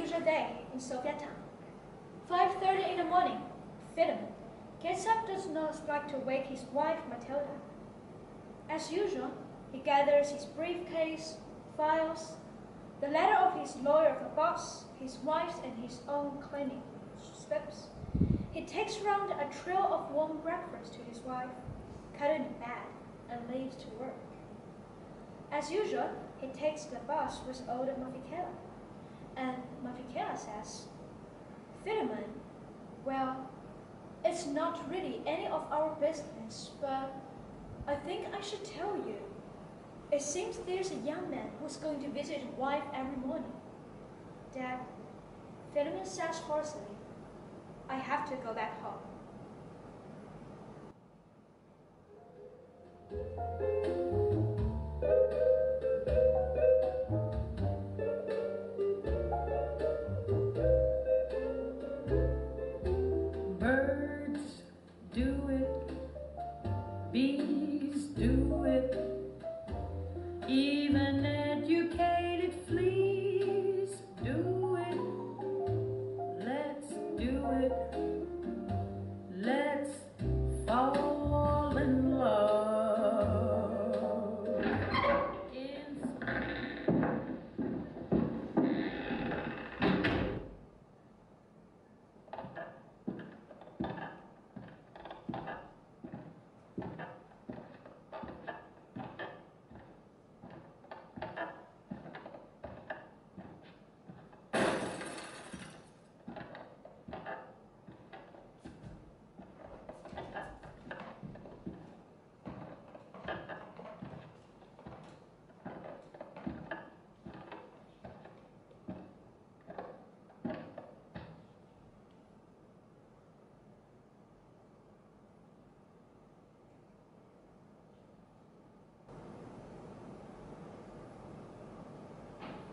usual day in Sophiatown. 5.30 in the morning, Philemon gets up does not like to wake his wife Matilda. As usual, he gathers his briefcase, files, the letter of his lawyer for boss, his wife's and his own cleaning slips. He takes round a trail of warm breakfast to his wife, cut in bed, and leaves to work. As usual, he takes the bus with old Maphikela. And Maphikela says, Philemon, well, it's not really any of our business, but I think I should tell you. It seems there's a young man who's going to visit his wife every morning. Dad, Philemon says hoarsely, I have to go back home. Birds even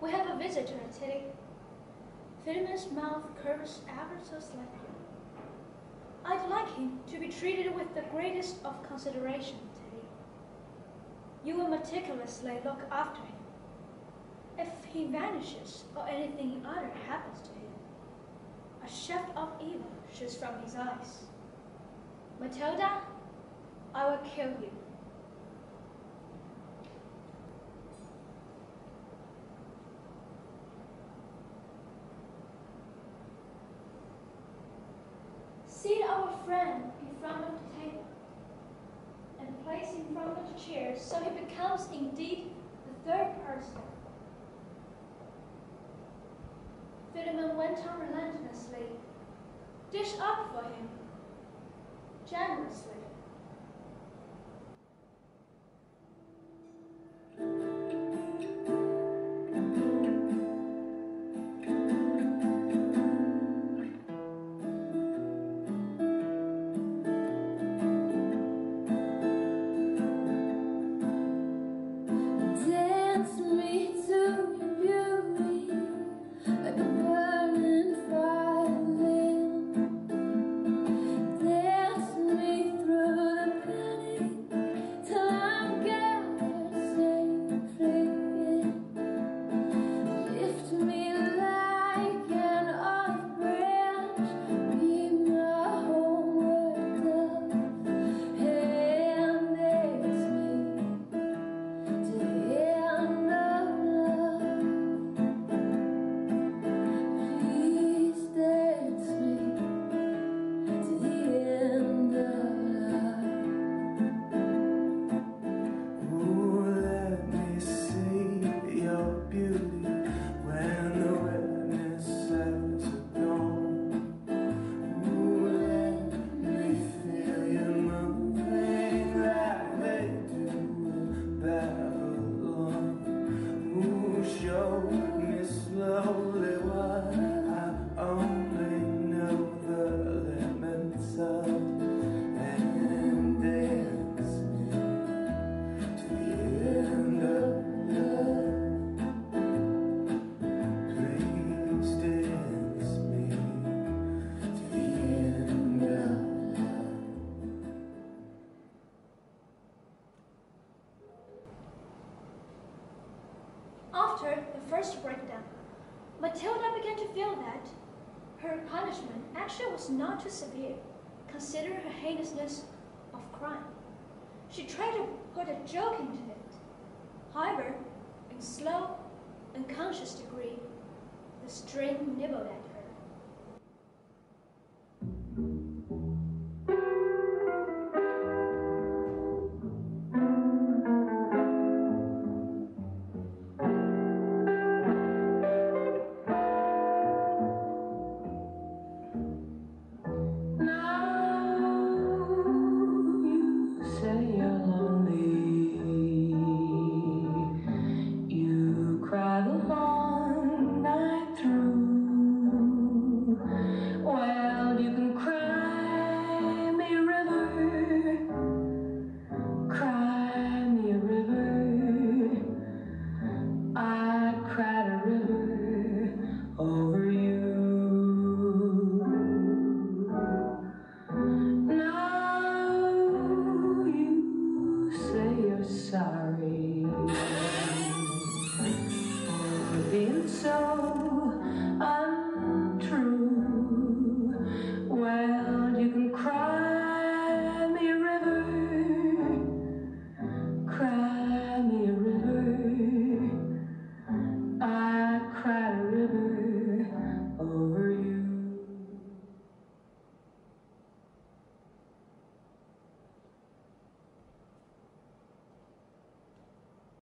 We have a visitor, Teddy. Philemon's mouth curves ever so slightly. I'd like him to be treated with the greatest of consideration, Teddy. You will meticulously look after him. If he vanishes or anything other happens to him, a shaft of evil shoots from his eyes. Matilda, I will kill you. Seat our friend in front of the table and place in front of the chair so he becomes indeed the third person. Philemon went on relentlessly. Dish up for him, generously. First breakdown, Matilda began to feel that her punishment actually was not too severe, considering her heinousness of crime. She tried to put a joke into it. However, in slow, unconscious degree, the string nibbled at